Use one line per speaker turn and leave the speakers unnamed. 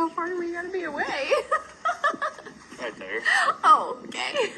How far are we gonna be away?
Right there.
oh, okay.